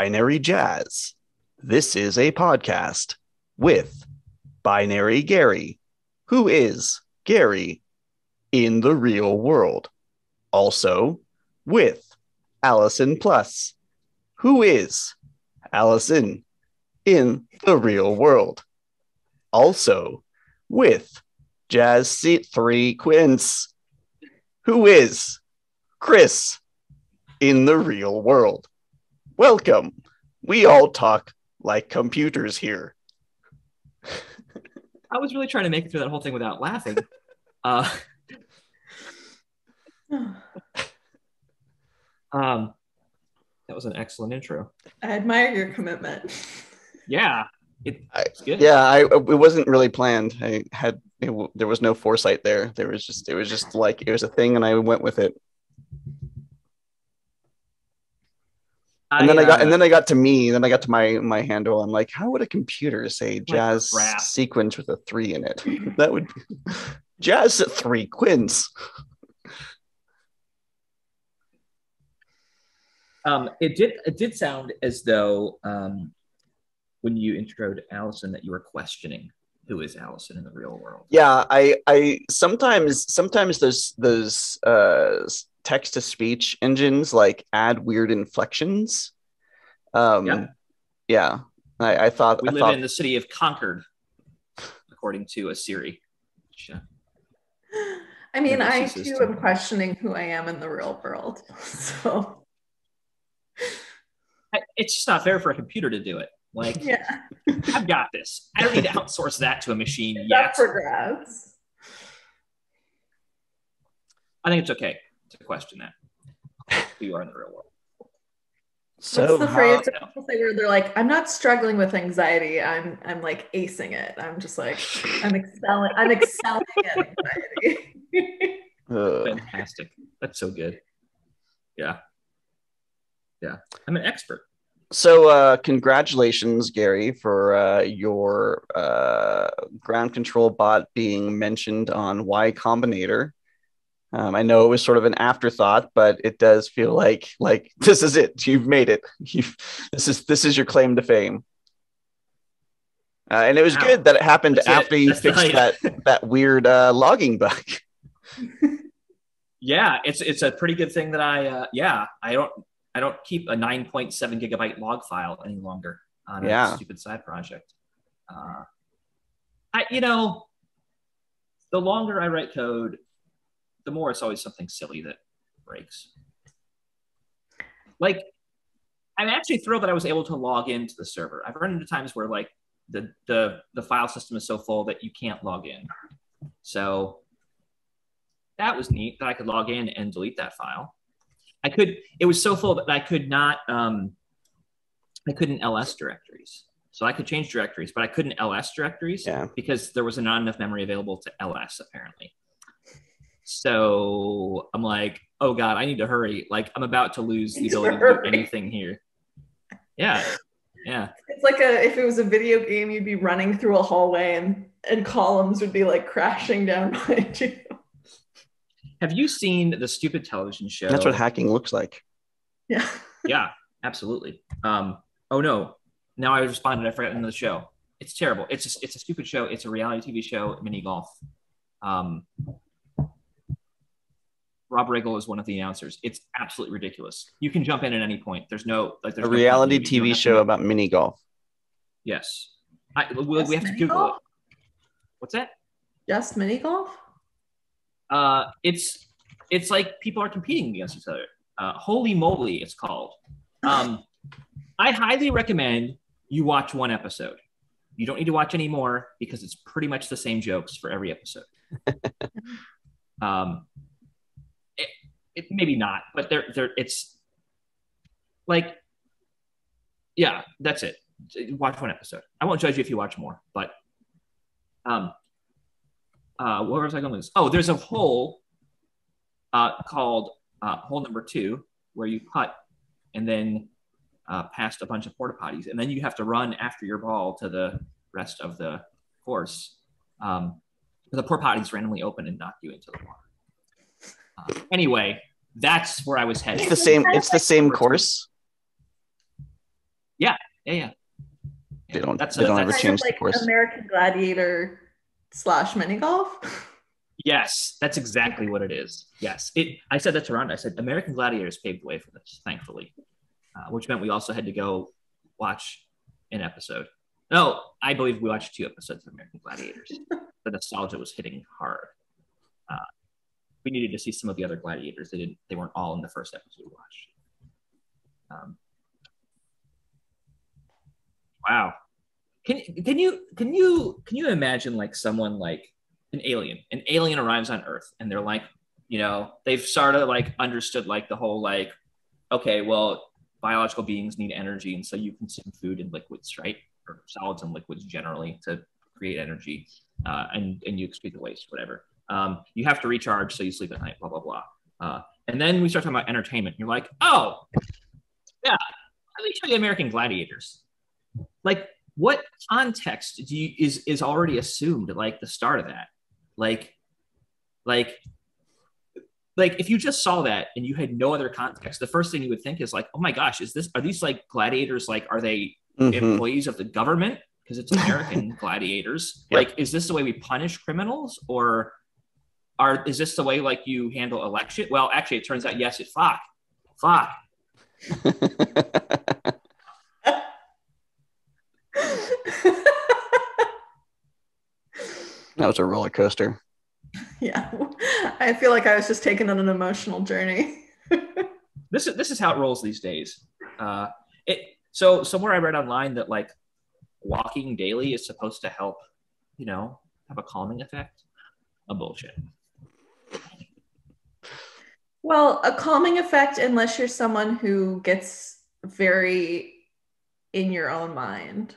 Binary Jazz. This is a podcast with Binary Gary, who is Gary in the real world. Also with Allison Plus, who is Allison in the real world. Also with Jazz Seat 3 Quince, who is Chris in the real world. Welcome. We all talk like computers here. I was really trying to make it through that whole thing without laughing. Uh, um, that was an excellent intro. I admire your commitment. Yeah, it, it's good. Yeah, I it wasn't really planned. I had it, there was no foresight there. There was just it was just like it was a thing, and I went with it. And then I got uh, and then I got to me. Then I got to my my handle. I'm like, how would a computer say jazz sequence with a three in it? that would jazz at three quins. um, it did it did sound as though um, when you introed Allison that you were questioning who is Allison in the real world. Yeah, I I sometimes sometimes those those uh text to speech engines like add weird inflections. Um Yeah. yeah. I, I thought We I live thought in the city of Concord, according to a Siri. Which, uh, I mean, Maybe I too too. am questioning who I am in the real world. So, it's just not fair for a computer to do it. Like yeah, I've got this. I don't need to outsource that to a machine it's yet. up for grabs. I think it's okay to question that who you are in the real world. so What's the how- phrase that people say where they're like, "I'm not struggling with anxiety. I'm, I'm like acing it. I'm just like, I'm excelling. I'm excelling at anxiety." Fantastic. That's so good. Yeah. Yeah. I'm an expert. So uh congratulations, Gary, for uh your uh ground control bot being mentioned on Y Combinator. Um, I know it was sort of an afterthought, but it does feel like like this is it. You've made it. You've, this is this is your claim to fame. Uh, and it was Wow. good that it happened That's it. after you That's fixed that that weird uh, logging bug. Yeah, it's it's a pretty good thing that I uh yeah, I don't I don't keep a 9.7 gigabyte log file any longer on Yeah. a stupid side project. Uh I you know the longer I write code, the more it's always something silly that breaks. Like I'm actually thrilled that I was able to log into the server. I've run into times where like the the the file system is so full that you can't log in. So that was neat that I could log in and delete that file. I could. It was so full that I could not. Um, I couldn't ls directories, so I could change directories, but I couldn't ls directories Yeah. because there was not enough memory available to ls apparently. So I'm like, oh god, I need to hurry. Like I'm about to lose the Need to ability to do anything here. Yeah, yeah. It's like a if it was a video game, you'd be running through a hallway and and columns would be like crashing down behind you. Have you seen the stupid television show? That's what hacking looks like. Yeah. yeah, absolutely. Um, oh no, now I responded. I forgot the the show. It's terrible. It's a, it's a stupid show. It's a reality TV show, mini golf. Um, Rob Riggle is one of the announcers. It's absolutely ridiculous. You can jump in at any point. There's no like there's A no reality continuity. You don't TV have to show about mini golf. Yes, I, we, we have to Google golf? it. What's that? Just mini golf? Uh, it's it's like people are competing against each other. Uh, Holey Moley, it's called. Um, I highly recommend you watch one episode. You don't need to watch any more because it's pretty much the same jokes for every episode. um, it, it maybe not, but there there it's like yeah, that's it. Watch one episode. I won't judge you if you watch more, but um, uh, where was I going with this? Oh, there's a hole uh, called uh, hole number two where you putt and then uh, past a bunch of porta potties, and then you have to run after your ball to the rest of the course. Um, the porta potties randomly open and knock you into the water. Uh, anyway, that's where I was headed. It's the same. It's the same course. Yeah, yeah. Yeah. They don't- That's they don't that's- ever change of the course. American Gladiator slash mini golf. Yes, that's exactly what it is. Yes, it. I said that to Rhonda. I said American Gladiators paved the way for this, thankfully, uh, which meant we also had to go watch an episode. No, I believe we watched two episodes of American Gladiators. the nostalgia was hitting hard. Uh, we needed to see some of the other gladiators. They didn't. They weren't all in the first episode we watched. Um, wow. Can can you can you can you imagine like someone like an alien? An alien arrives on Earth and they're like, you know, they've sort of like understood like the whole like, okay, well, biological beings need energy, and so you consume food and liquids, right, or solids and liquids generally to create energy, uh, and and you excrete the waste, whatever. Um, you have to recharge, so you sleep at night, blah blah blah. Uh, and then we start talking about entertainment. You're like, oh, yeah, let me show you American Gladiators. Like, what context do you is is already assumed? Like the start of that, like, like, like if you just saw that and you had no other context, the first thing you would think is like, oh my gosh, is this are these like gladiators? Like, are they Mhm. employees of the government because it's American gladiators. Yep. Like, is this the way we punish criminals, or are is this the way like you handle election? Well, actually, it turns out yes. It fuck, fuck. that was a roller coaster. yeah. I feel like I was just taken on an emotional journey. This is this is how it rolls these days. Uh, it so somewhere I read online that like walking daily is supposed to help, you know, have a calming effect. A bullshit. Well, a calming effect, unless you're someone who gets very in your own mind.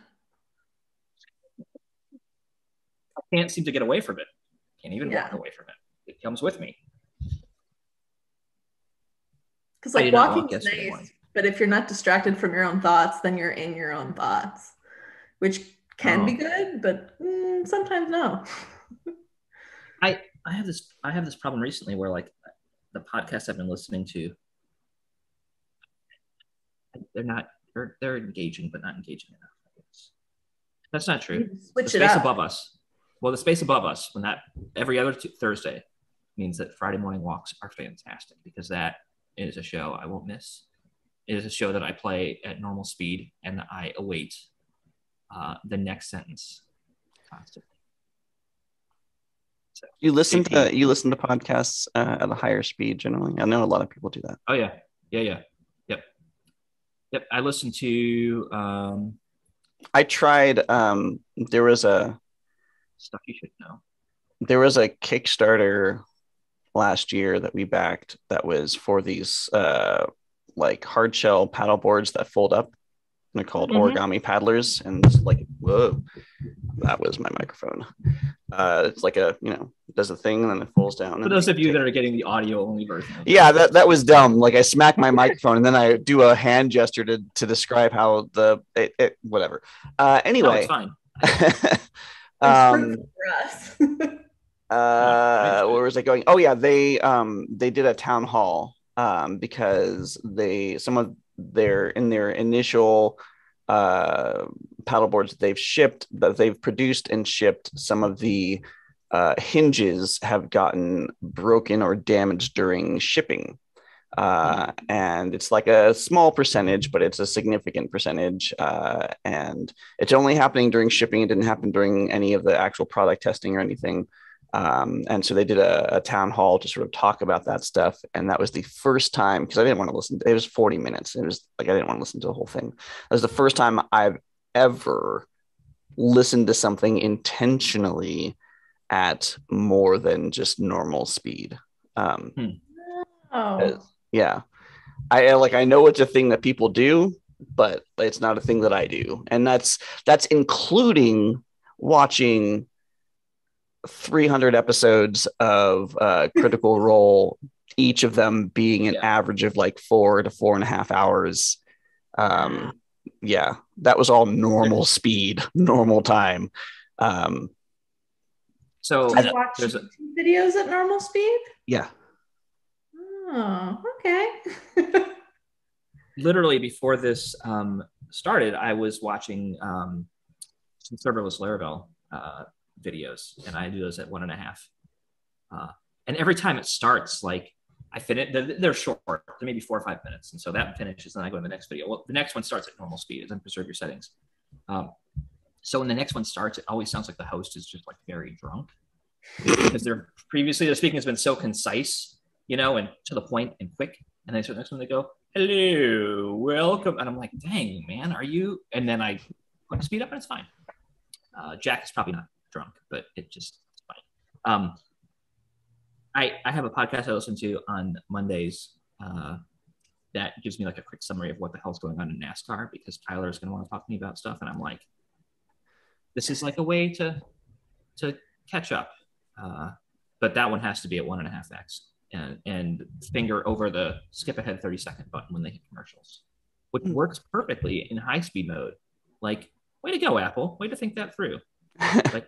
I can't seem to get away from it. Can't even walk away from it. It comes with me. Because like walking walk is nice, morning. but if you're not distracted from your own thoughts, then you're in your own thoughts, which can be Oh. good, but mm, sometimes no. I I have this I have this problem recently where like the podcasts I've been listening to they're not they're, they're engaging but not engaging enough. That's not true. The Switch it space above us. Well, the space above us when that every other t- Thursday means that Friday morning walks are fantastic because that is a show I won't miss. It is a show that I play at normal speed and I await uh, the next sentence constantly. You listen to you listen to podcasts uh, at a higher speed generally. I know a lot of people do that. Oh yeah, yeah, yeah, yep, yep. I listen to um, I tried. Um, there was a stuff you should know. there was a Kickstarter last year that we backed that was for these uh, like hard shell paddle boards that fold up. They're called Mhm. origami paddlers, and it's like whoa, that was my microphone. Uh, it's like a you know it does a thing and then it falls down. For those of you that are getting the audio only version, yeah, that, that was dumb. Like I smack my microphone and then I do a hand gesture to to describe how the it, it whatever. Uh, no, anyway, it's fine. Um, uh, where was I going? Oh yeah, they um they did a town hall um because they some of their in their initial uh paddle boards that they've shipped that they've produced and shipped some of the uh, hinges have gotten broken or damaged during shipping uh, and it's like a small percentage but it's a significant percentage uh, and it's only happening during shipping. It didn't happen during any of the actual product testing or anything. Um, and so they did a, a town hall to sort of talk about that stuff and that was the first time because i didn't want to listen it was 40 minutes. It was like i didn't want to listen to the whole thing. That was the first time i've ever listened to something intentionally at more than just normal speed. Um, oh, yeah. I I- like i know it's a thing that people do but it's not a thing that i do. And that's that's including watching 300 episodes of uh, critical role each of them being an Yeah. average of like four to four and a half hours. Um yeah that was all normal speed normal time. Um So watch a, videos at normal speed. yeah Oh, okay. literally before this um, started, I was watching um, some serverless Laravel uh, videos, and I do those at one and a half. Uh, and every time it starts, like I finish, they're, they're short, they're maybe four or five minutes, and so that finishes, and I go to the next video. Well, the next one starts at normal speed, and then preserve your settings. Um, so when the next one starts, it always sounds like the host is just like very drunk because they're previously the speaking has been so concise, you know, and to the point and quick. And then so the next one they go, "Hello, welcome," and I'm like, "Dang, man, are you?" And then I put the speed up, and it's fine. Uh, Jack is probably not drunk, but it just it's fine. Um, I I have a podcast I listen to on Mondays. Uh, that gives me like a quick summary of what the hell's going on in NASCAR because Tyler is going to want to talk to me about stuff, and I'm like, this is like a way to to catch up. Uh, but that one has to be at one and a half x and, and finger over the skip ahead 30 second button when they hit commercials, which Hmm. works perfectly in high speed mode. Like, way to go, Apple. Way to think that through. like,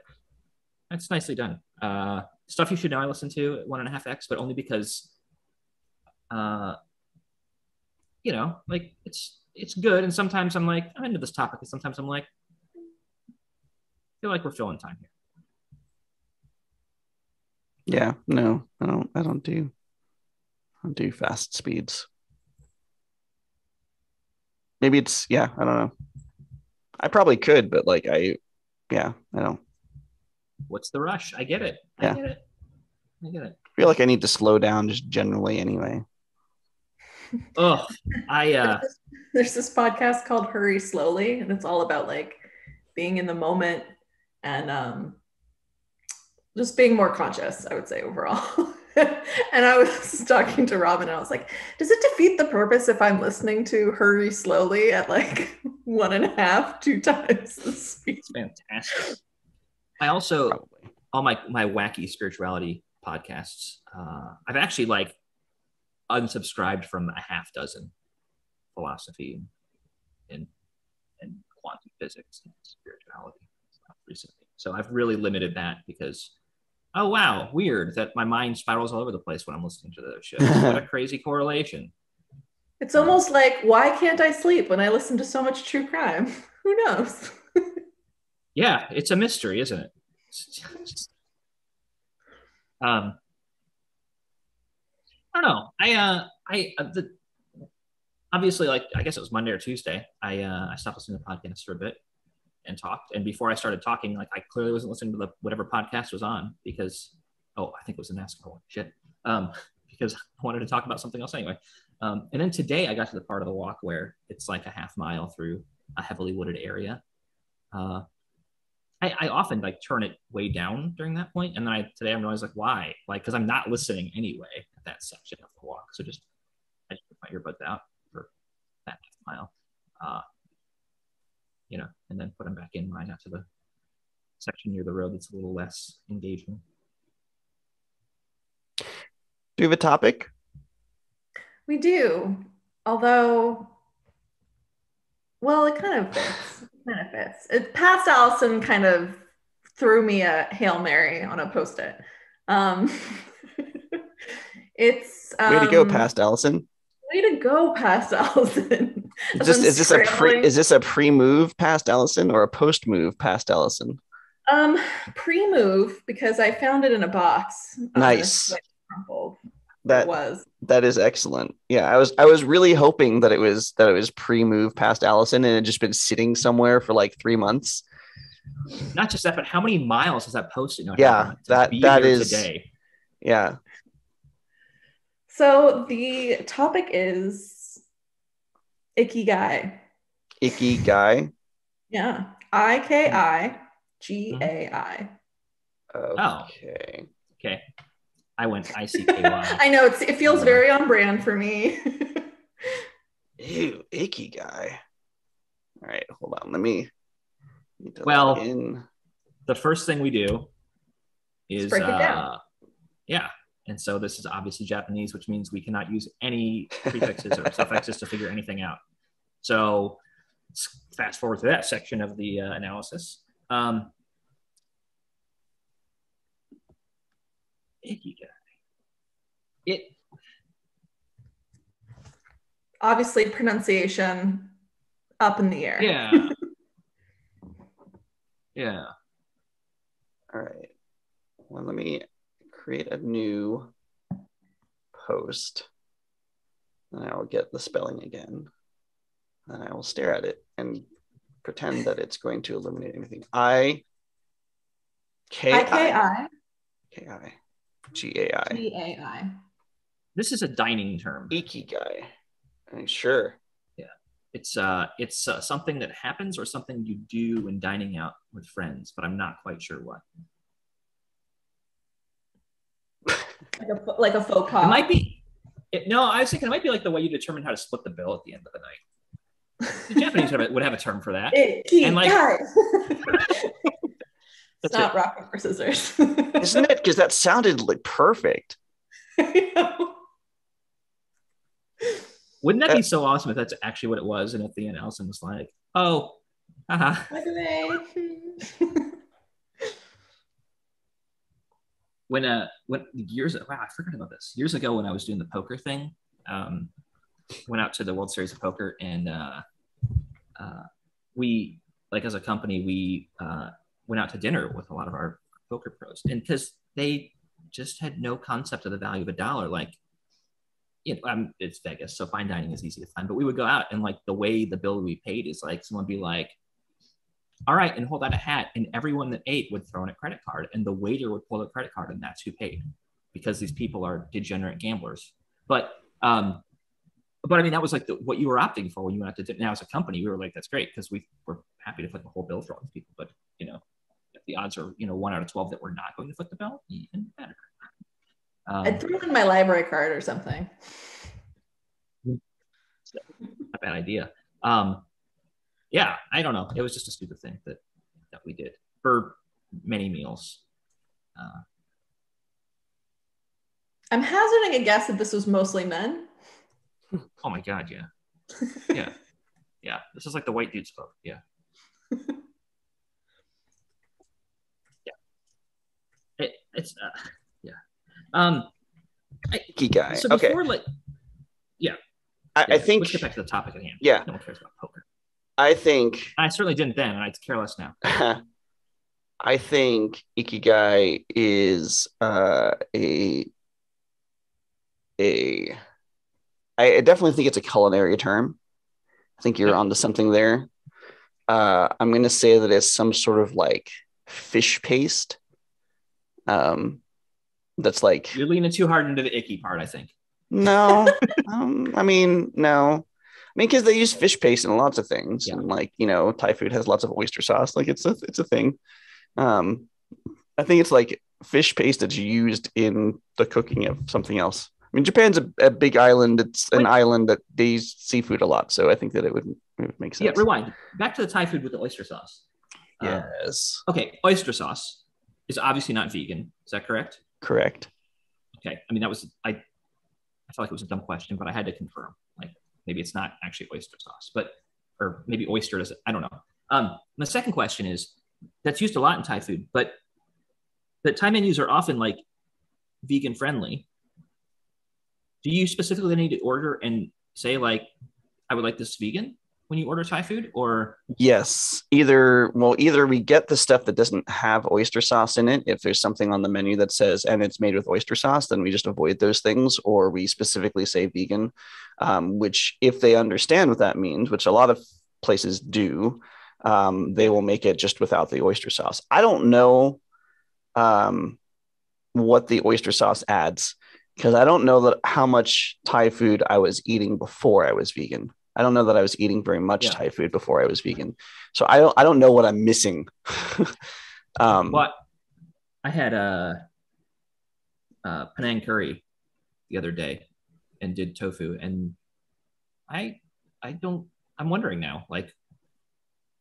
that's nicely done. Uh, stuff you should know I listen to at one and a half x, but only because, uh, you know, like it's it's good. And sometimes I'm like, I'm into this topic, and sometimes I'm like, feel like we're filling time here. Yeah, no, I don't. I don't do. I don't do fast speeds. Maybe it's yeah. I don't know. I probably could, but like I, yeah, I don't What's the rush? I get it. I Yeah. get it. I get it. I feel like I need to slow down just generally anyway. Oh, I uh There's this podcast called Hurry Slowly, and it's all about like being in the moment and um, just being more conscious, I would say overall. and I was talking to Robin, and I was like, does it defeat the purpose if I'm listening to Hurry Slowly at like one and a half, two times the speed? it's fantastic. I also Probably. all my my wacky spirituality podcasts. Uh, I've actually like unsubscribed from a half dozen philosophy and and quantum physics and spirituality stuff recently. So I've really limited that because oh wow, weird that my mind spirals all over the place when I'm listening to those shows. what a crazy correlation. It's almost like, why can't I sleep when I listen to so much true crime? Who knows? Yeah, it's a mystery, isn't it? um, I don't know. I uh, I uh, the obviously like I guess it was Monday or Tuesday. I uh, I stopped listening to podcasts for a bit and talked. And before I started talking, like I clearly wasn't listening to the whatever podcast was on because oh, I think it was the NASCAR one. Shit. Um, because I wanted to talk about something else anyway. Um, and then today I got to the part of the walk where it's like a half mile through a heavily wooded area. Uh, I, I often like turn it way down during that point, and then I today I'm always like, why? Like, because I'm not listening anyway at that section of the walk. So just I just put my earbuds out for that half mile, uh, you know, and then put them back in when I got to the section near the road that's a little less engaging. Do you have a topic? We do, although, well, it kind of fits. It kind of fits. It past Allison kind of threw me a hail mary on a post it. Um, it's um, Way to go, past Allison. Way to go, past Allison. Is this, is this a pre is this a pre move past Allison or a post move past Allison? Um, pre-move because I found it in a box. uh, Nice. like. That was. that is excellent. Yeah, I was I was really hoping that it was that it was pre move past Allison and it had just been sitting somewhere for like three months. Not just that, but how many miles has that posted? Not Yeah, that- be that here is- today. Yeah. So the topic is ikigai. Icky guy. Yeah, I K I G A I. Oh. Okay. Okay, I went I C K Y. I know it's it feels very on brand for me. Ew, icky guy. All right, hold on. Let me. need to Well, in. the first thing we do is break it down. uh, yeah and so this is obviously japanese which means we cannot use any prefixes or suffixes to figure anything out so let's fast forward to that section of the uh, analysis um, ikigai. it obviously pronunciation up in the air. Yeah. yeah. All right. Well, let me create a new post. And I will get the spelling again. And I will stare at it and pretend that it's going to eliminate anything. I K I K I K I G A I. G A I. This is a dining term. Ikigai. I mean, sure. Yeah, it's uh, it's uh, something that happens or something you do when dining out with friends, but I'm not quite sure what. Like a like a faux pas. It might be. It, no, I was thinking it might be like the way you determine how to split the bill at the end of the night. The Japanese would have a- would have a term for that. Ikigai. And, like- it's not it. rock paper scissors. Isn't it? Because that sounded like perfect. Wouldn't that Uh, be so awesome if that's actually what it was? And at the end, Allison was like, "Oh, haha." By the way. When uh when years wow I forgot about this years ago when I was doing the poker thing um went out to the World Series of Poker and uh uh we like as a company we uh went out to dinner with a lot of our poker pros and because they just had no concept of the value of a dollar like you know, um, it's Vegas, so fine dining is easy to find. But we would go out and like the way the bill we paid is like someone would be like, all right, and hold out a hat, and everyone that ate would throw in a credit card, and the waiter would pull a credit card, and that's who paid, because these people are degenerate gamblers. But um, but I mean, that was like the, what you were opting for when you went out to dinner. Now, as a company, we were like, that's great because we were happy to foot the whole bill for all these people. But you know, if the odds are you know one out of twelve that we're not going to foot the bill, even better. Um, I'd throw in my library card or something. Not a bad idea. Um, yeah, I don't know. It was just a stupid thing that that we did for many meals. Uh, I'm hazarding a guess that this was mostly men. oh my god, yeah, yeah, yeah. This is like the white dudes spoke. Yeah, yeah. It, it's uh, yeah. Um. Ikigai. So okay. before like, I, I yeah, think. let's get back to the topic at hand. Yeah. No one cares about poker. I think. I certainly didn't then, and I care less now. I think ikigai is uh, a a. I definitely think it's a culinary term. I think you're onto something there. Uh, I'm going to say that it's some sort of like fish paste. Um, that's like You're leaning too hard into the icky part. I think. no. um, I mean no. I mean, because they use fish paste in lots of things, Yeah. and like you know, Thai food has lots of oyster sauce. Like it's a it's a thing. Um, I think it's like fish paste that's used in the cooking of something else. I mean, Japan's a, a big island. It's an Wait. island that they use seafood a lot, so I think that it would, it would make sense. Yeah, rewind. Back to the Thai food with the oyster sauce. Uh, Yes, okay, oyster sauce is obviously not vegan. Is that correct? correct. Okay. I mean, that was I. I felt like it was a dumb question, but I had to confirm. Maybe it's not actually oyster sauce, but or maybe oyster does it. I don't know. Um, the second question is that's used a lot in Thai food, but the Thai menus are often like vegan friendly. Do you specifically need to order and say like, I would like this vegan when you order Thai food, or Yes, either well, either we get the stuff that doesn't have oyster sauce in it. If there's something on the menu that says and it's made with oyster sauce, then we just avoid those things, or we specifically say vegan. Um, which, if they understand what that means, which a lot of places do, um, they will make it just without the oyster sauce. I don't know um, what the oyster sauce adds because I don't know that how much Thai food I was eating before I was vegan. I don't know that I was eating very much Yeah. Thai food before I was vegan. So I don't I don't know what I'm missing. um But I had a, uh Penang curry the other day and did tofu, and I I don't. I'm wondering now, like,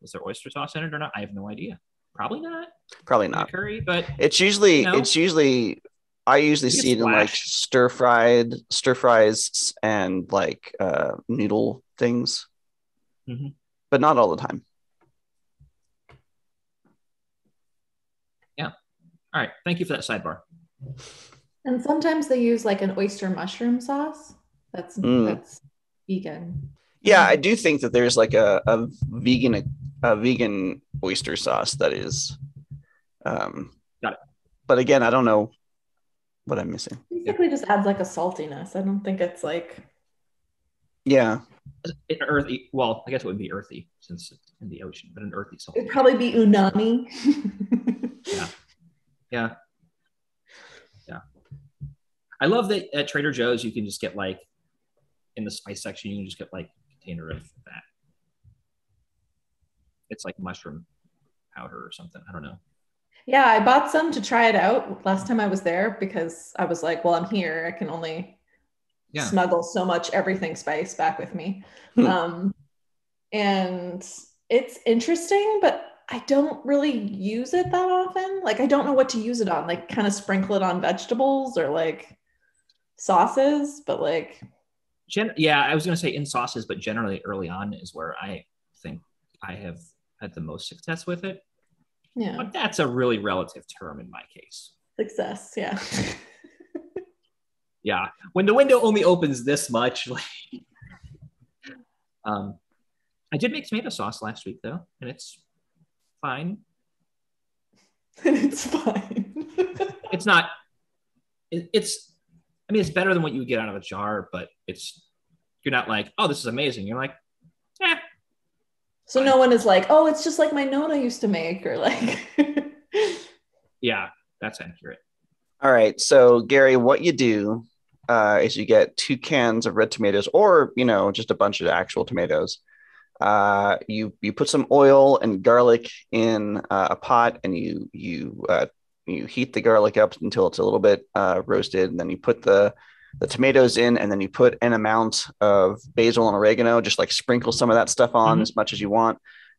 was there oyster sauce in it or not? I have no idea. Probably not. probably not. curry, but It's usually You know? it's usually I usually see it in like stir fried stir fries and like uh noodle things. Mhm. But not all the time. Yeah. All right. Thank you for that sidebar. And sometimes they use like an oyster mushroom sauce. That's Mm. that's vegan. Yeah, I do think that there's like a, a vegan a vegan oyster sauce that is um Got it. but again, I don't know what I'm missing. Basically, just adds like a saltiness. I don't think it's like Yeah. An earthy. Well, I guess it would be earthy since it's in the ocean, but an earthy salt. it'd probably be unami. Yeah. Yeah. Yeah. I love that at Trader Joe's you can just get like in the spice section you can just get like a container of that. It's like mushroom powder or something. I don't know. Yeah, I bought some to try it out last time I was there because I was like, well, I'm here. I can only Yeah. smuggle so much everything spice back with me. Hmm. Um, and it's interesting, but I don't really use it that often. Like, I don't know what to use it on. Like, kind of sprinkle it on vegetables or like sauces, but like, Gen- yeah, I was going to say in sauces, but generally early on is where I think I have had the most success with it. yeah, But that's a really relative term in my case. success. Yeah. Yeah, when the window only opens this much, like, um, I did make tomato sauce last week though, and it's fine. and it's fine. It's not. It, it's. I mean, it's better than what you would get out of a jar, but it's. You're not like, oh, this is amazing. You're like, eh, so no one is like, oh, it's just like my Nona used to make, or like, yeah, that's accurate. All right. So Gary, what you do uh, is you get two cans of red tomatoes, or you know, just a bunch of actual tomatoes. Uh, you you put some oil and garlic in uh, a pot, and you you uh, you heat the garlic up until it's a little bit uh, roasted, and then you put the the tomatoes in, and then you put an amount of basil and oregano. Just like sprinkle some of that stuff on Mhm. as much as you want.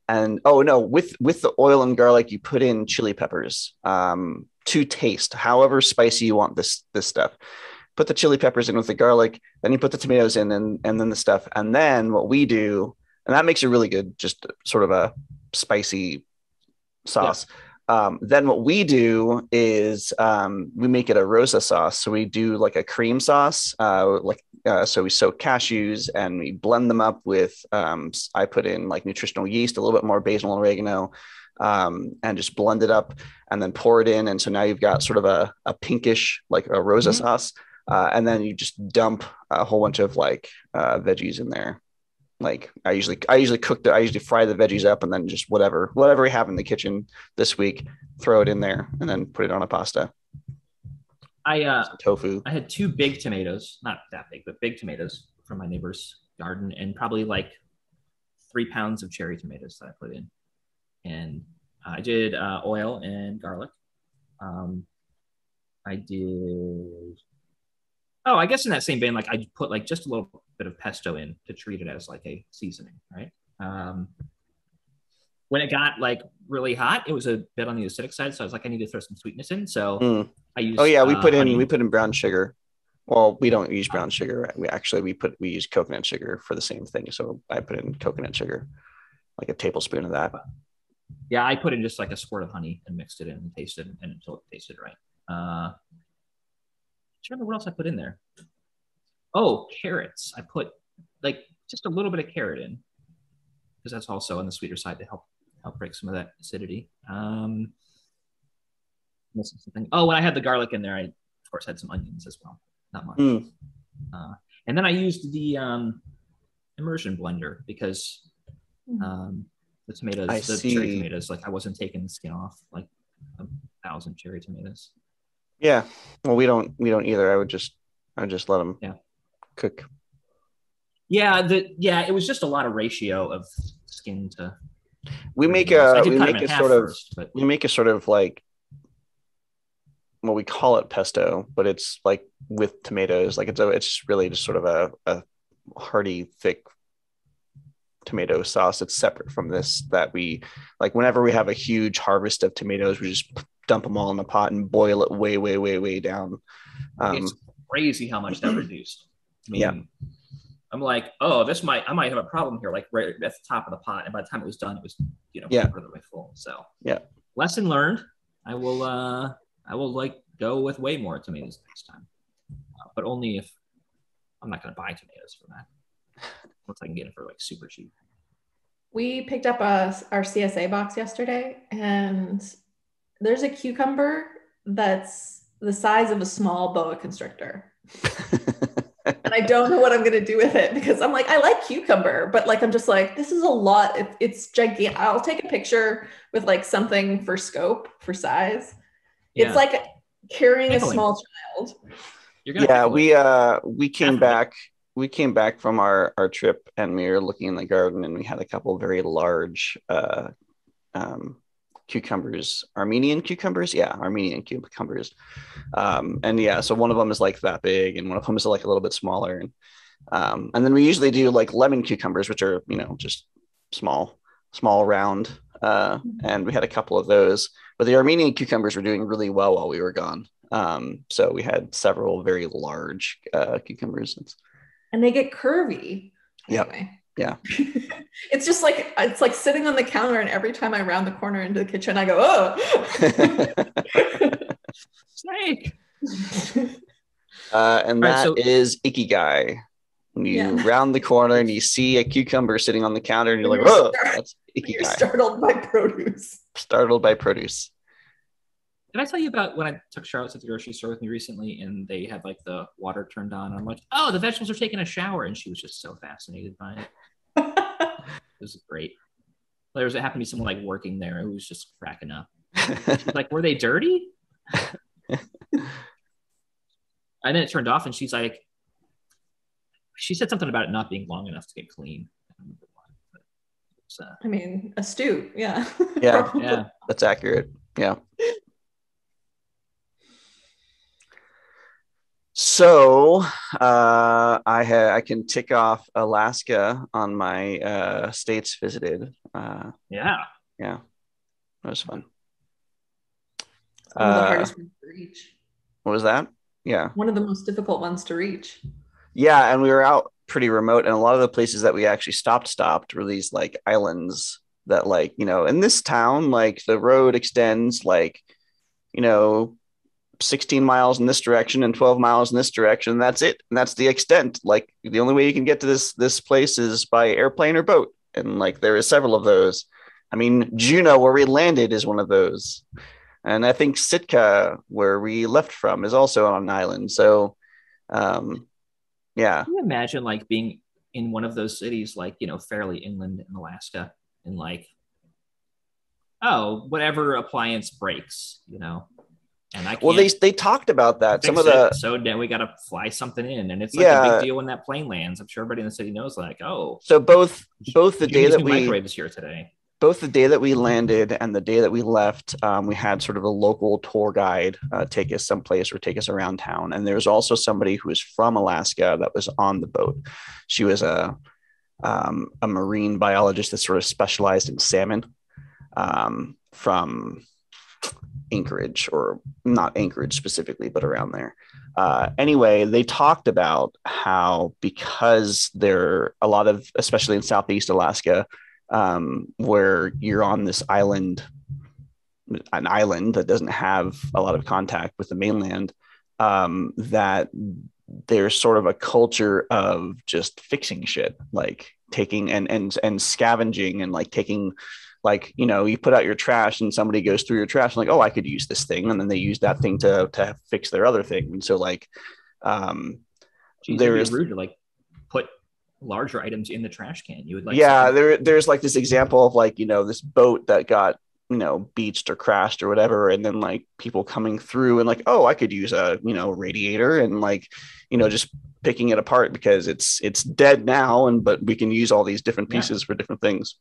And oh no, with with the oil and garlic, you put in chili peppers um, to taste, however spicy you want this this stuff. Put the chili peppers in with the garlic, then you put the tomatoes in, and and then the stuff, and then what we do, and that makes it really good, just sort of a spicy sauce. Um, then what we do is um, we make it a rosa sauce. So we do like a cream sauce, uh, like uh, so we soak cashews and we blend them up with. Um, I put in like nutritional yeast, a little bit more basil and oregano, um, and just blend it up, and then pour it in. And so now you've got sort of a, a pinkish like a rosa Mhm. sauce, uh, and then you just dump a whole bunch of like uh, veggies in there. Like I usually, I usually cook the, I usually fry the veggies up, and then just whatever, whatever we have in the kitchen this week, throw it in there, and then put it on a pasta, I uh, tofu. I had two big tomatoes, not that big, but big tomatoes from my neighbor's garden, and probably like three pounds of cherry tomatoes that I put in. And I did uh, oil and garlic. Um, I did. Oh, I guess in that same vein, like I put like just a little bit of pesto in to treat it as like a seasoning, right? Um, when it got like really hot, it was a bit on the acidic side, so I was like, I need to throw some sweetness in. So Mm. I used. Oh yeah, we uh, put in honey. we put in brown sugar. Well, we don't use brown sugar. We actually we put we use coconut sugar for the same thing. So I put in coconut sugar, like a tablespoon of that. Yeah, I put in just like a squirt of honey and mixed it in and tasted and until it tasted right. Uh, I remember what else I put in there. Oh, carrots. I put like just a little bit of carrot in because that's also on the sweeter side to help help break some of that acidity. Um, missing something. Oh, when I had the garlic in there, I of course had some onions as well. Not much. Mm. Uh, and then I used the um, immersion blender because um, the tomatoes, I the cherry tomatoes, like I wasn't taking the skin off like a thousand cherry tomatoes. Yeah. Well, we don't we don't either. I would just I would just let them Yeah. cook. Yeah, the yeah, it was just a lot of ratio of skin to. We make everything else. I a we make a sort of first, but we make a sort of like well we call it pesto, but it's like with tomatoes. Like it's a it's really just sort of a, a hearty thick tomato sauce. It's separate from this that we like whenever we have a huge harvest of tomatoes, we just dump them all in a pot and boil it way way way way down. Um, it's crazy how much that reduced. I mean, Yeah. I'm like, oh, this might I might have a problem here, like right at the top of the pot. And by the time it was done, it was you know Yeah. further way full. So Yeah. lesson learned. I will uh I will like go with way more tomatoes next time, uh, but only if I'm not going to buy tomatoes for that. Once I can get it for like super cheap. We picked up a, our CSA box yesterday, and there's a cucumber that's the size of a small boa constrictor. and I don't know what I'm gonna do with it because I'm like, I like cucumber, but like I'm just like, this is a lot. It, it's gigantic. I'll take a picture with like something for scope for size. Yeah. It's like carrying a small child. You're yeah, we uh we came back we came back from our our trip and we were looking in the garden and we had a couple very large uh um cucumbers armenian cucumbers yeah armenian cucumbers um and yeah so one of them is like that big and one of them is like a little bit smaller and um and then we usually do like lemon cucumbers which are you know just small small round uh and we had a couple of those but the armenian cucumbers were doing really well while we were gone um so we had several very large uh cucumbers and they get curvy. Anyway. Yeah. it's just like it's like sitting on the counter, and every time I round the corner into the kitchen, I go, oh. snake. uh, and Right, that so- is ikigai. When you Yeah. round the corner and you see a cucumber sitting on the counter, and you're like, You're "Oh, star- that's You're startled by produce. Startled by produce. Did I tell you about when I took Charlotte to the grocery store with me recently and they had like the water turned on? And I'm like, oh, the vegetables are taking a shower. And she was just so fascinated by it. It was great. There was, it happened to be someone like working there who was just cracking up. She's like, were they dirty? and then it turned off and she's like, she said something about it not being long enough to get clean. I don't remember what, but it's, uh, I mean, astute. Yeah. Yeah. Yeah. That's accurate. Yeah. So uh, I ha- I can tick off Alaska on my uh, states visited. Uh, Yeah. yeah, that was fun. One of the Uh, hardest ones to reach. What was that? Yeah. One of the most difficult ones to reach. Yeah, and we were out pretty remote, and a lot of the places that we actually stopped stopped were these like islands that, like, you know, in this town, like the road extends like, you know, 16 miles in this direction and 12 miles in this direction. And that's it. And that's the extent. Like the only way you can get to this this place is by airplane or boat. And like there is several of those. I mean, Juneau, where we landed, is one of those. And I think Sitka, where we left from, is also on an island. So um yeah. Can you imagine like being in one of those cities, like, you know, fairly inland in Alaska and like, oh, whatever appliance breaks, you know? And I Well, they they talked about that. Some of it, the so then we got to fly something in. And it's like a Yeah. big deal when that plane lands. I'm sure everybody in the city knows, like, oh, so both both the day that we microwave is here today. both the day that we landed and the day that we left, um, we had sort of a local tour guide uh, take us someplace or take us around town. And there was also somebody who was from Alaska that was on the boat. She was a um, a marine biologist that sort of specialized in salmon um, from Anchorage or not Anchorage specifically, but around there. Uh, anyway, they talked about how because there are a lot of, especially in Southeast Alaska, um, where you're on this island, an island that doesn't have a lot of contact with the mainland, um, that there's sort of a culture of just fixing shit, like taking and and and scavenging and like taking like you know you put out your trash and somebody goes through your trash and like oh i could use this thing and then they use that thing to to fix their other thing and so like um Geez, there is- rude to like put larger items in the trash can. You would like, yeah there there's like this example of like you know this boat that got you know beached or crashed or whatever and then like people coming through and like oh i could use a you know radiator and like you know just picking it apart because it's it's dead now and but we can use all these different Yeah. pieces for different things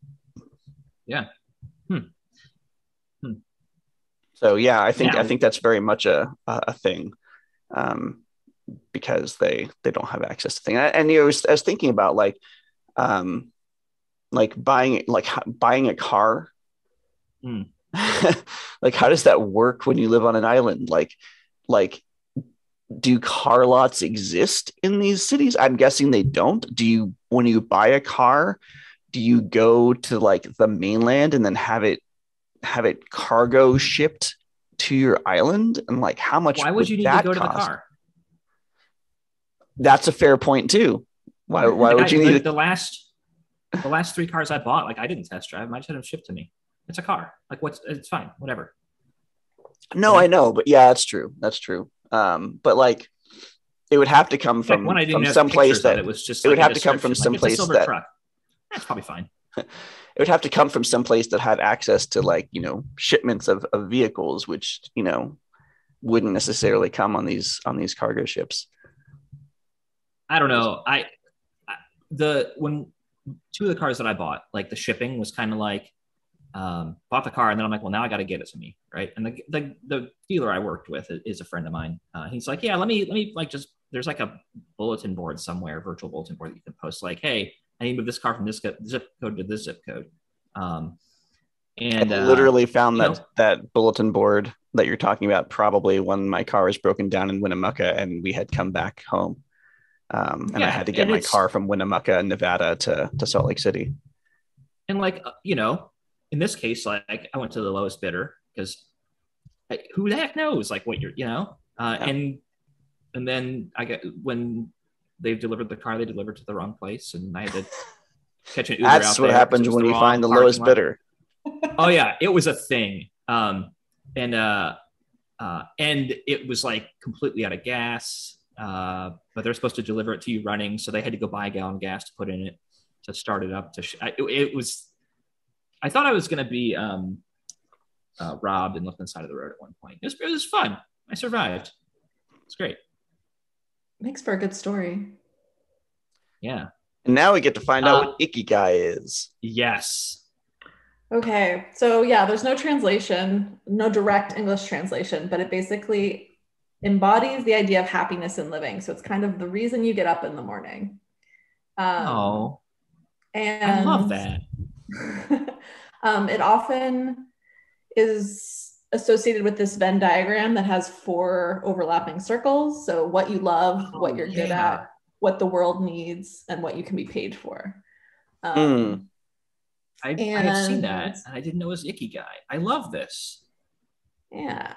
Yeah. Hmm. Hmm. so yeah i think Yeah. i think that's very much a a, thing um because they they don't have access to things and, and you know, I was, I was thinking about like um like buying like buying a car Hmm. like how does that work when you live on an island like like do car lots exist in these cities i'm guessing they don't do you when you buy a car do you go to like the mainland and then have it have it cargo shipped to your island and like how much Why would you need to that go to the car? that's a fair point too Why? Why Like, would I- you the, need? the last the last three cars I bought? Like I didn't test drive. I just had them shipped to me. It's a car. Like what's? It's fine. Whatever. No, I know, but yeah, that's true. That's true. Um, but like, it would have to come from when I didn't from someplace pictures of that it, was just it would like have to come from description, like, it's a someplace silver that- truck. That's probably fine. it would have to come from someplace that had access to like you know shipments of, of vehicles, which you know wouldn't necessarily come on these on these cargo ships. I don't know. I, I the when two of the cars that I bought, like the shipping was kind of like um, bought the car and then I'm like, well, now I got to get it to me, right? And the, the the dealer I worked with is a friend of mine. Uh, he's like, yeah, let me let me like just there's like a bulletin board somewhere, virtual bulletin board that you can post like, hey, I need to move this car from this zip code to this zip code. Um, and I uh, literally found that know- that bulletin board that you're talking about probably when my car was broken down in Winnemucca and we had come back home. Um, and I had to get my car from Winnemucca, Nevada to, to Salt Lake City. and like uh, you know in this case like i went to the lowest bidder because who the heck knows like what you're you know uh, Yeah. and and then i get when they've delivered the car they delivered to the wrong place and i had to catch an uber That's out what there 'cause happens when you find the lowest lot. bidder. oh yeah it was a thing. Um and uh uh and it was like completely out of gas uh but they're supposed to deliver it to you running so they had to go buy a gallon of gas to put in it to start it up to sh- I, it, it was i thought i was going to be um uh, robbed and left on the side of the road at one point. It was, it was fun. I survived. It's great Makes for a good story. yeah And now we get to find out Uh, what Ikigai is. yes Okay, so yeah, there's no translation, no direct English translation, but it basically embodies the idea of happiness in living. So it's kind of the reason you get up in the morning. Um, oh and i love that um, it often is associated with this Venn diagram that has four overlapping circles. So what you love, what Oh, you're good at, what the world needs, and what you can be paid for. Um, Mm. I, I have seen that and i didn't know it was Ikigai i love this Yeah.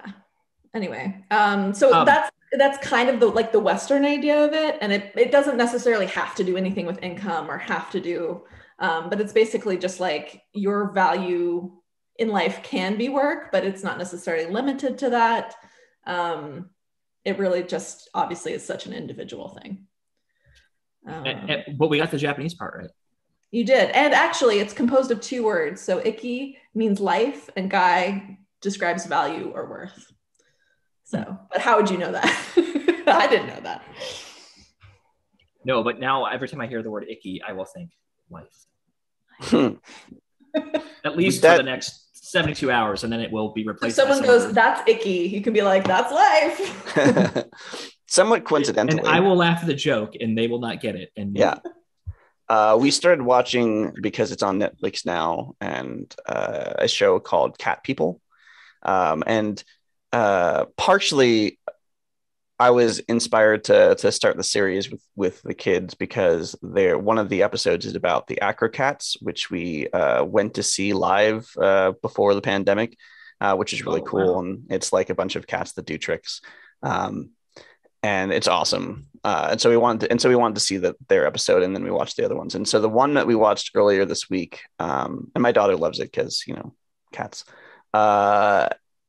Anyway, um, so Um, that's that's kind of the like the Western idea of it, and it it doesn't necessarily have to do anything with income or have to do, um, but it's basically just like your value in life can be work, but it's not necessarily limited to that. Um, it really just obviously is such an individual thing. Um, And- and- but we got the japanese part right you did. And actually, it's composed of two words. So iki means life, and gai describes value or worth. So, but how would you know that? I didn't know that. No, but now every time I hear the word icky, I will think life. Hmm. At least That- for the next 72 hours, and then it will be replaced. by someone goes, word. that's icky, you can be like, that's life. Somewhat and coincidentally. I will laugh at the joke, and they will not get it. And Yeah. Uh, we started watching because it's on Netflix now, and uh, a show called Cat People, um, and uh, partially, I was inspired to to start the series with with the kids because they're one of the episodes is about the Acrocats, which we uh, went to see live uh, before the pandemic, uh, which is really Oh, cool, wow. and it's like a bunch of cats that do tricks. Um, and it's awesome. Uh, and so we wanted to, and so we wanted to see that their episode, and then we watched the other ones. And so the one that we watched earlier this week, um, and my daughter loves it because you know cats.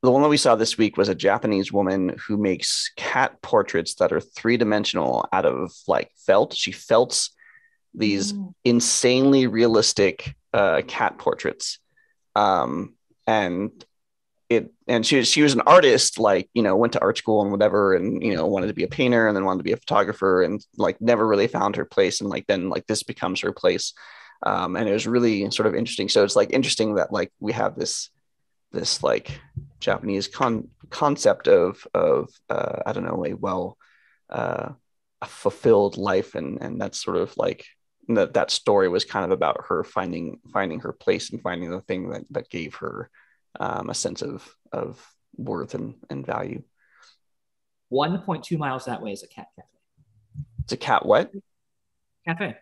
The one that we saw this week was a Japanese woman who makes cat portraits that are three dimensional out of like felt. She felts these Mm. insanely realistic uh, cat portraits. Um, and it and she she was an artist, like you know, went to art school and whatever, and you know, wanted to be a painter and then wanted to be a photographer and like never really found her place, and like then like this becomes her place. Um, and it was really sort of interesting. So it's like interesting that like we have this this like Japanese con- concept of of uh, I don't know a well uh, a fulfilled life, and and that's sort of like that that story was kind of about her finding finding her place and finding the thing that that gave her um, a sense of of worth and, and value. 1.2 miles that way is a cat cafe. It's a cat what? Cafe.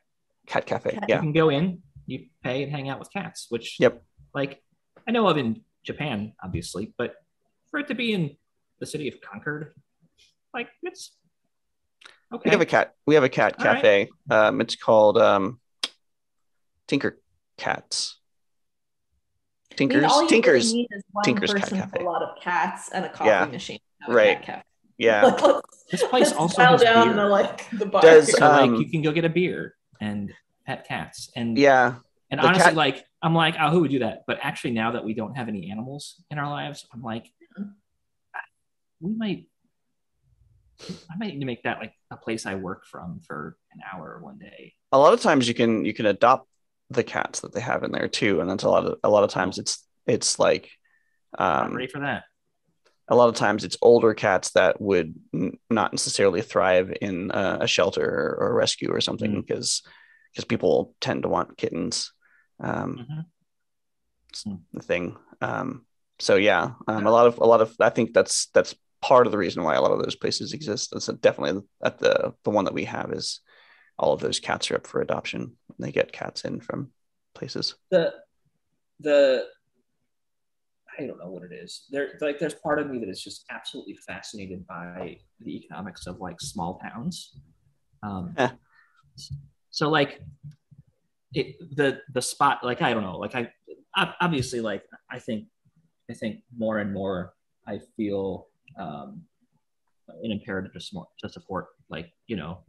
Cat cafe. Cat- You can go in, you pay and hang out with cats, which Yep. like I know of in Japan, obviously, but for it to be in the city of Concord, like it's Okay. We have a cat. We have a cat All right. cafe. Um, it's called um, Tinker Cats. I mean, Tinkers. Tinkers. really need is one Tinkers Cat Cafe. a lot of cats and a coffee Yeah. machine. to have a Right. Yeah. Like, This place let's also has down beer. the like the bar. Does, so um, like you can go get a beer and pet cats and Yeah. And the honestly cat- like i'm like oh who would do that but actually now that we don't have any animals in our lives i'm like we might i might need to make that like a place i work from for an hour one day A lot of times you can you can adopt the cats that they have in there too, and that's a lot of a lot of times it's it's like i'm um, ready for that a lot of times it's older cats that would n- not necessarily thrive in uh, a shelter or, or rescue or something Mhm. because because people tend to want kittens. Um, Mhm. Mm. the thing. Um, so yeah, um, a lot of a lot of I think that's that's part of the reason why a lot of those places exist. That's definitely at the the one that we have is all of those cats are up for adoption. And they get cats in from places. the the I don't know what it is. There like there's part of me that is just absolutely fascinated by the economics of like small towns. Um, Eh. so like it the the spot like I don't know like I obviously like I think I think more and more I feel um, an imperative to, to support like you know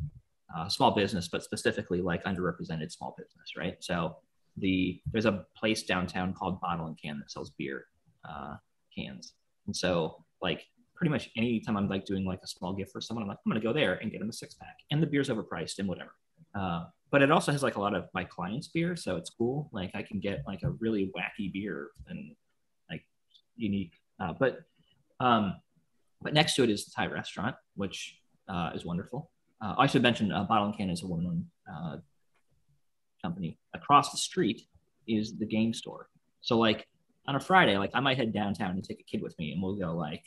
uh, small business, but specifically like underrepresented small business, right? So the there's a place downtown called Bottle and Can that sells beer uh, cans, and so like pretty much anytime I'm like doing like a small gift for someone, I'm like I'm gonna go there and get them a six pack, and the beer's overpriced and whatever. Uh, but it also has like a lot of my clients' beer, so it's cool. Like I can get like a really wacky beer and like unique. Uh, but um, but next to it is the Thai restaurant, which uh, is wonderful. Uh, I should mention uh, Bottle and Can is a woman-owned uh, company. Across the street is the game store. So like on a Friday, like I might head downtown and take a kid with me, and we'll go like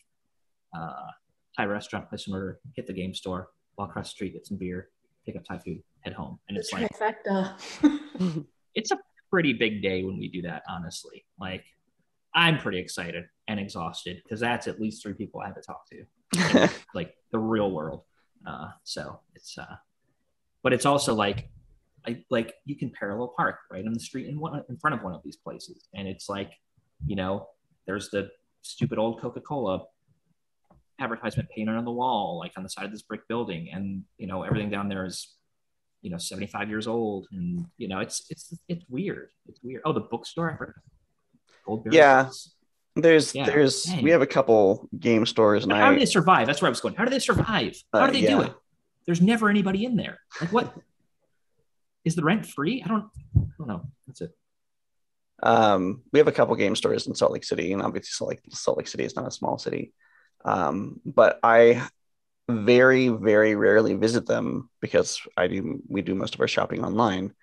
uh, Thai restaurant, place an order, hit the game store, walk across the street, get some beer, pick up Thai food, head home, and The it's like trifecta. it's a pretty big day when we do that. Honestly, like I'm pretty excited and exhausted because that's at least three people I have to talk to like the real world. Uh, so it's, uh, but it's also like, I, like you can parallel park right on the street in one in front of one of these places, and it's like, you know, there's the stupid old Coca Cola advertisement painted on the wall, like on the side of this brick building, and you know everything down there is, you know, 75 years old, and you know it's it's it's weird. It's weird. Oh, the bookstore. I forgot. Gold Bear Yeah. Books. There's Yeah, there's dang. we have a couple game stores and how I do they survive? That's where I was going. How do they survive? How Uh, do they do yeah. it? There's never anybody in there. Like what? Is the rent free? I don't. I don't know. That's it. Um, we have a couple game stores in Salt Lake City, and obviously Salt Lake, Salt Lake City is not a small city. Um, but I very, very rarely visit them because I do we do most of our shopping online.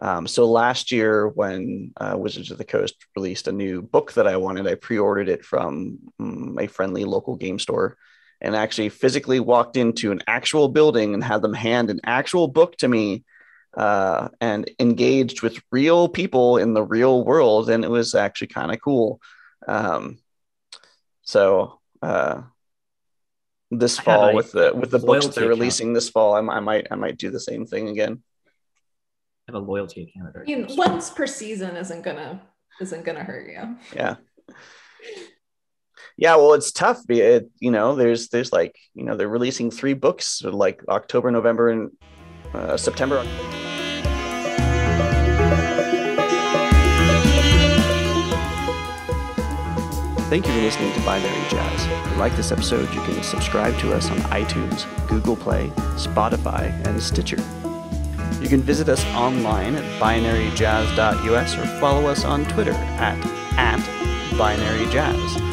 Um, so last year, when uh, Wizards of the Coast released a new book that I wanted, I pre-ordered it from mm, a friendly local game store, and actually physically walked into an actual building and had them hand an actual book to me uh, and engaged with real people in the real world, and it was actually kind of cool. Um, so uh, this fall, with the with the books they're account. releasing this fall, I, I might I might do the same thing again. I have a loyalty account. I mean, once per season isn't gonna isn't gonna hurt you. Yeah. Yeah, well, it's tough. It, you know, there's there's like you know they're releasing three books like October, November, and uh, September. Thank you for listening to Binary Jazz. Like this episode, you can subscribe to us on iTunes, Google Play, Spotify, and Stitcher. You can visit us online at binaryjazz.us or follow us on Twitter at, at binaryjazz.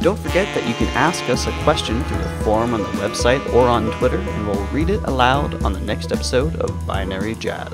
Don't forget that you can ask us a question through the form on the website or on Twitter, and we'll read it aloud on the next episode of Binary Jazz.